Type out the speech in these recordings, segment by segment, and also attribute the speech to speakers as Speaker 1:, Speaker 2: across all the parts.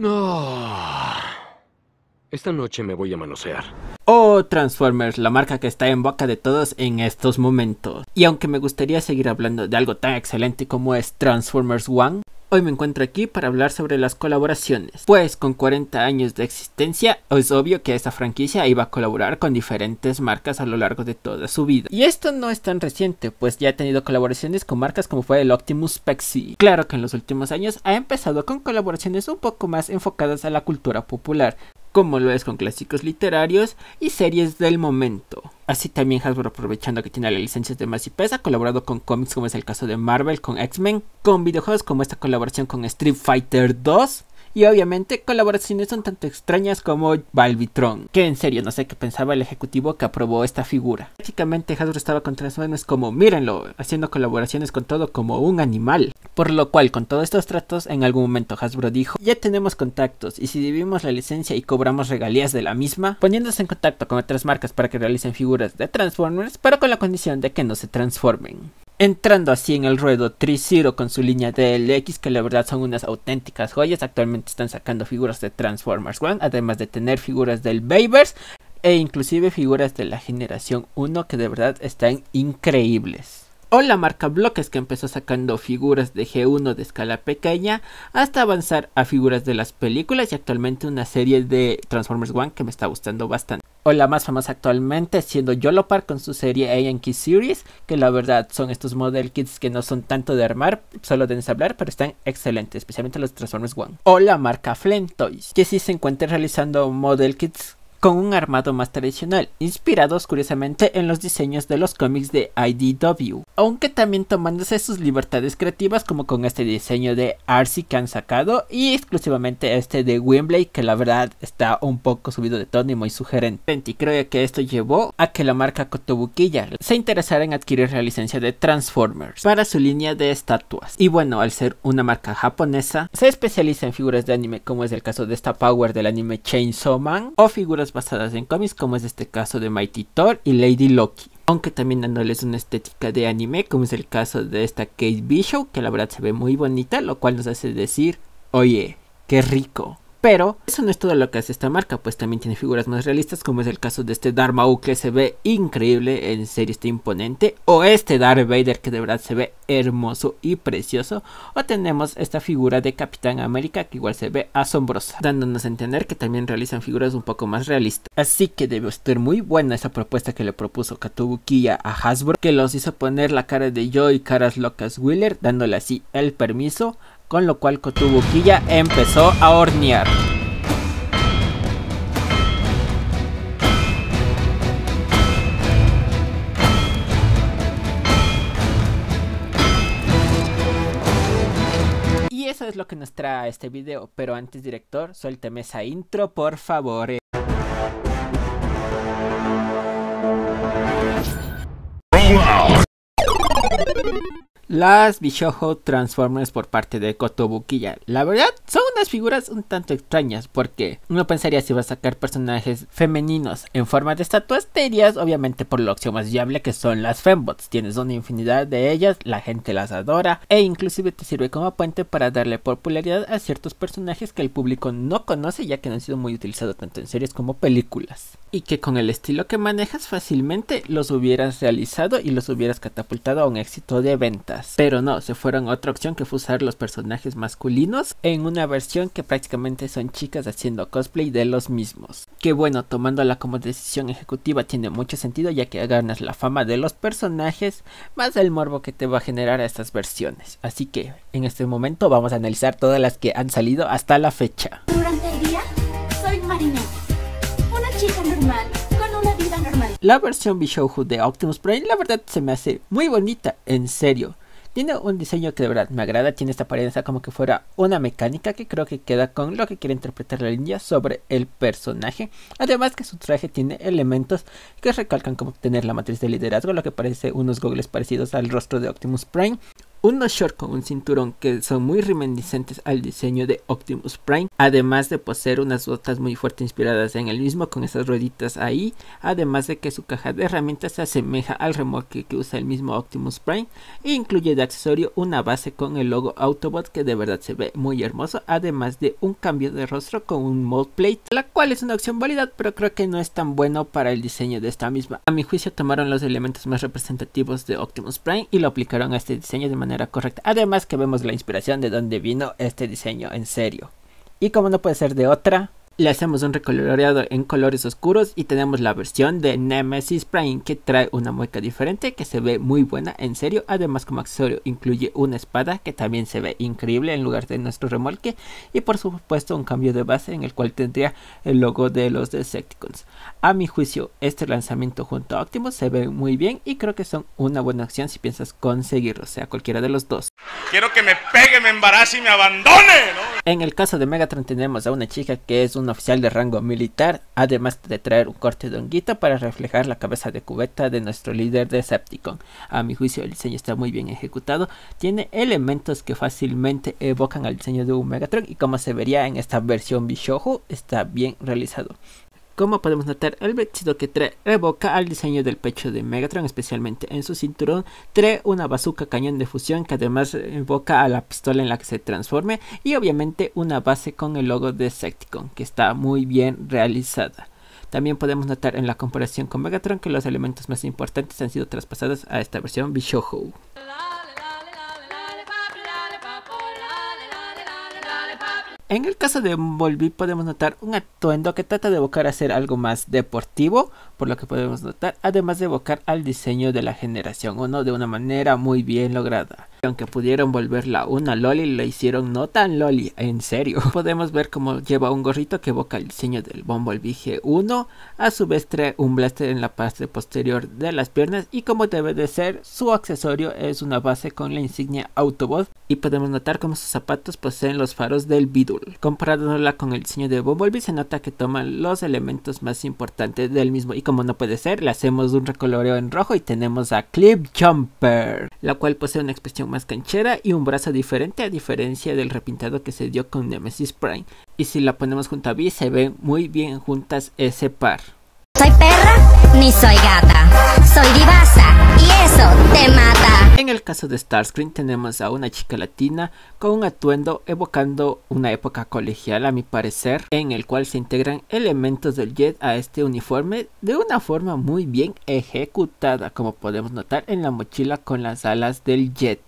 Speaker 1: No. Esta noche me voy a manosear.
Speaker 2: Oh, Transformers, la marca que está en boca de todos en estos momentos. Y aunque me gustaría seguir hablando de algo tan excelente como es Transformers One, Hoy me encuentro aquí para hablar sobre las colaboraciones, pues con 40 años de existencia es obvio que esta franquicia iba a colaborar con diferentes marcas a lo largo de toda su vida. Y esto no es tan reciente, pues ya ha tenido colaboraciones con marcas como fue el Optimus Pexy. Claro que en los últimos años ha empezado con colaboraciones un poco más enfocadas a la cultura popular, como lo es con clásicos literarios y series del momento. Así también Hasbro aprovechando que tiene las licencias de más ha colaborado con cómics como es el caso de Marvel con X-Men, con videojuegos como esta colaboración con Street Fighter 2 y obviamente colaboraciones son tanto extrañas como Balvitron, que en serio no sé qué pensaba el ejecutivo que aprobó esta figura. Prácticamente Hasbro estaba con Transformers como mírenlo, haciendo colaboraciones con todo como un animal. Por lo cual con todos estos tratos en algún momento Hasbro dijo ya tenemos contactos y si dividimos la licencia y cobramos regalías de la misma, poniéndose en contacto con otras marcas para que realicen figuras de Transformers, pero con la condición de que no se transformen entrando así en el ruedo Triciro con su línea DLX que la verdad son unas auténticas joyas, actualmente están sacando figuras de Transformers One, además de tener figuras del Bayverse e inclusive figuras de la generación 1 que de verdad están increíbles. O la marca Bloques que empezó sacando figuras de G1 de escala pequeña hasta avanzar a figuras de las películas y actualmente una serie de Transformers One que me está gustando bastante o la más famosa actualmente siendo Yolopar con su serie A&K Series, que la verdad son estos model kits que no son tanto de armar, solo de ensamblar, pero están excelentes, especialmente los Transformers One. O la marca Flame Toys, que sí se encuentra realizando model kits con un armado más tradicional, inspirados curiosamente en los diseños de los cómics de IDW, aunque también tomándose sus libertades creativas como con este diseño de Arcee que han sacado y exclusivamente este de Wembley que la verdad está un poco subido de tono y muy sugerente. Y creo que esto llevó a que la marca Kotobukiya se interesara en adquirir la licencia de Transformers para su línea de estatuas. Y bueno al ser una marca japonesa se especializa en figuras de anime como es el caso de esta Power del anime Chainsaw Man o figuras basadas en cómics como es este caso de Mighty Thor y Lady Loki. Aunque también dándoles una estética de anime como es el caso de esta Kate Bishop que la verdad se ve muy bonita lo cual nos hace decir oye qué rico. Pero eso no es todo lo que hace esta marca, pues también tiene figuras más realistas, como es el caso de este Dharma que se ve increíble, en serio está imponente, o este Darth Vader que de verdad se ve hermoso y precioso, o tenemos esta figura de Capitán América que igual se ve asombrosa, dándonos a entender que también realizan figuras un poco más realistas. Así que debe estar muy buena esa propuesta que le propuso Katubukiya a Hasbro, que los hizo poner la cara de Joy Caras Locas Wheeler, dándole así el permiso con lo cual Kotobukiya empezó a hornear. Y eso es lo que nos trae este video, pero antes director, suélteme esa intro por favor. Las Bishojo Transformers por parte de Kotobukiya. La verdad, son unas figuras un tanto extrañas porque uno pensaría si va a sacar personajes femeninos en forma de estatuas, te obviamente por la opción más viable que son las fembots. Tienes una infinidad de ellas, la gente las adora e inclusive te sirve como puente para darle popularidad a ciertos personajes que el público no conoce ya que no han sido muy utilizados tanto en series como películas. Y que con el estilo que manejas fácilmente los hubieras realizado y los hubieras catapultado a un éxito de ventas. Pero no, se fueron a otra opción que fue usar los personajes masculinos en una versión que prácticamente son chicas haciendo cosplay de los mismos. Que bueno, tomándola como decisión ejecutiva tiene mucho sentido ya que ganas la fama de los personajes más el morbo que te va a generar a estas versiones. Así que en este momento vamos a analizar todas las que han salido hasta la fecha.
Speaker 3: Durante el día soy Marinette, una normal con una vida normal.
Speaker 2: La versión Bishoujo de Optimus Prime la verdad se me hace muy bonita, en serio. Tiene un diseño que de verdad me agrada, tiene esta apariencia como que fuera una mecánica que creo que queda con lo que quiere interpretar la línea sobre el personaje. Además que su traje tiene elementos que recalcan como tener la matriz de liderazgo, lo que parece unos gogles parecidos al rostro de Optimus Prime unos shorts con un cinturón que son muy reminiscentes al diseño de Optimus Prime, además de poseer unas botas muy fuertes inspiradas en el mismo con esas rueditas ahí, además de que su caja de herramientas se asemeja al remolque que usa el mismo Optimus Prime e incluye de accesorio una base con el logo Autobot que de verdad se ve muy hermoso, además de un cambio de rostro con un mold plate, la cual es una opción válida pero creo que no es tan bueno para el diseño de esta misma. A mi juicio tomaron los elementos más representativos de Optimus Prime y lo aplicaron a este diseño de manera correcta. Además que vemos la inspiración de donde vino este diseño en serio. Y como no puede ser de otra, le hacemos un recoloreado en colores oscuros y tenemos la versión de Nemesis Prime que trae una mueca diferente que se ve muy buena en serio. Además como accesorio incluye una espada que también se ve increíble en lugar de nuestro remolque. Y por supuesto un cambio de base en el cual tendría el logo de los Decepticons. A mi juicio este lanzamiento junto a Optimus se ve muy bien y creo que son una buena opción si piensas conseguirlo sea cualquiera de los dos.
Speaker 4: Quiero que me pegue me embarace y me abandone.
Speaker 2: En el caso de Megatron tenemos a una chica que es una oficial de rango militar, además de traer un corte de honguito para reflejar la cabeza de cubeta de nuestro líder Decepticon. A mi juicio el diseño está muy bien ejecutado, tiene elementos que fácilmente evocan al diseño de un Megatron y como se vería en esta versión Bishoujo está bien realizado. Como podemos notar, el vestido que trae evoca al diseño del pecho de Megatron, especialmente en su cinturón. Trae una bazooka cañón de fusión que además evoca a la pistola en la que se transforme. Y obviamente una base con el logo de Secticon, que está muy bien realizada. También podemos notar en la comparación con Megatron que los elementos más importantes han sido traspasados a esta versión Bishoho. En el caso de Bumblebee podemos notar un atuendo que trata de evocar a ser algo más deportivo, por lo que podemos notar, además de evocar al diseño de la generación 1 de una manera muy bien lograda. Aunque pudieron volverla una loli, lo hicieron no tan loli, en serio. Podemos ver cómo lleva un gorrito que evoca el diseño del Bumblebee G1, a su vez trae un blaster en la parte posterior de las piernas y como debe de ser, su accesorio es una base con la insignia Autobot y podemos notar cómo sus zapatos poseen los faros del Beetle. Comparándola con el diseño de Bumblebee se nota que toman los elementos más importantes del mismo y como no puede ser, le hacemos un recoloreo en rojo y tenemos a Clip Jumper, la cual posee una expresión más canchera y un brazo diferente a diferencia del repintado que se dio con Nemesis Prime. Y si la ponemos junto a B se ven muy bien juntas ese par.
Speaker 5: Soy perra ni soy gata, soy divasa y eso te mata.
Speaker 2: En el caso de Starscream tenemos a una chica latina con un atuendo evocando una época colegial a mi parecer, en el cual se integran elementos del jet a este uniforme de una forma muy bien ejecutada, como podemos notar en la mochila con las alas del jet.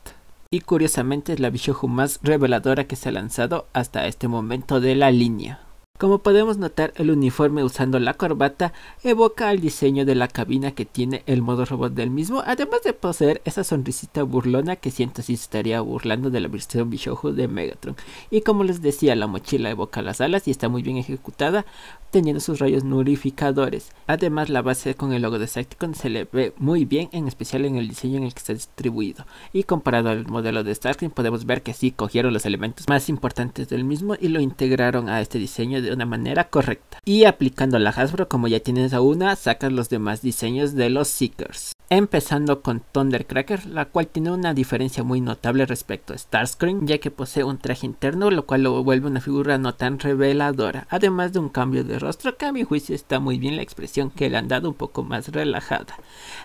Speaker 2: Y curiosamente es la Bishoju más reveladora que se ha lanzado hasta este momento de la línea. Como podemos notar, el uniforme usando la corbata evoca al diseño de la cabina que tiene el modo robot del mismo, además de poseer esa sonrisita burlona que siento si estaría burlando de la versión Bishoju de Megatron. Y como les decía, la mochila evoca las alas y está muy bien ejecutada, teniendo sus rayos nurificadores. Además, la base con el logo de Secticon se le ve muy bien, en especial en el diseño en el que está distribuido. Y comparado al modelo de Starscream, podemos ver que sí cogieron los elementos más importantes del mismo y lo integraron a este diseño de una manera correcta. Y aplicando la Hasbro, como ya tienes a una, sacas los demás diseños de los Seekers. Empezando con Thundercracker, la cual tiene una diferencia muy notable respecto a Starscream, ya que posee un traje interno, lo cual lo vuelve una figura no tan reveladora, además de un cambio de rostro que a mi juicio está muy bien la expresión que le han dado un poco más relajada.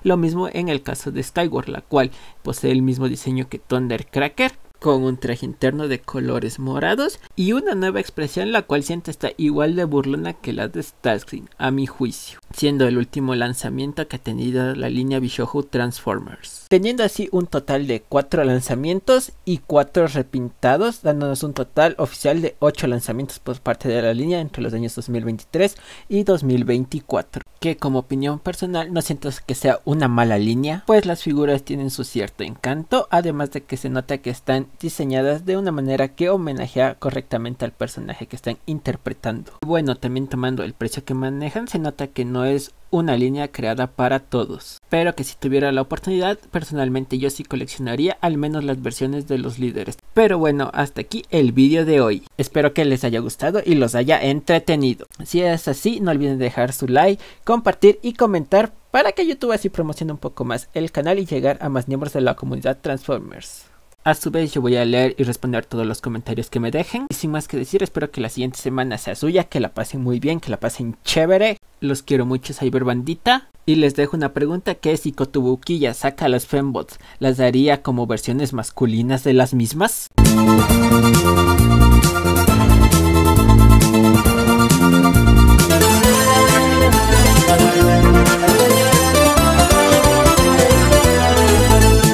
Speaker 2: Lo mismo en el caso de Skyward, la cual posee el mismo diseño que Thundercracker, con un traje interno de colores morados y una nueva expresión la cual siente está igual de burlona que la de Starscream a mi juicio, siendo el último lanzamiento que ha tenido la línea Bishojo Transformers. Teniendo así un total de 4 lanzamientos y 4 repintados, dándonos un total oficial de 8 lanzamientos por parte de la línea entre los años 2023 y 2024. Que como opinión personal no siento que sea una mala línea, pues las figuras tienen su cierto encanto, además de que se nota que están diseñadas de una manera que homenajea correctamente al personaje que están interpretando. Bueno, también tomando el precio que manejan, se nota que no es una línea creada para todos. Pero que si tuviera la oportunidad, personalmente yo sí coleccionaría al menos las versiones de los líderes. Pero bueno, hasta aquí el vídeo de hoy. Espero que les haya gustado y los haya entretenido. Si es así, no olviden dejar su like, compartir y comentar para que YouTube así promocione un poco más el canal y llegar a más miembros de la comunidad Transformers. A su vez yo voy a leer y responder todos los comentarios que me dejen. Y sin más que decir, espero que la siguiente semana sea suya, que la pasen muy bien, que la pasen chévere. Los quiero mucho, Cyber Bandita. Y les dejo una pregunta que si Kotobukiya saca a las fembots, ¿las daría como versiones masculinas de las mismas?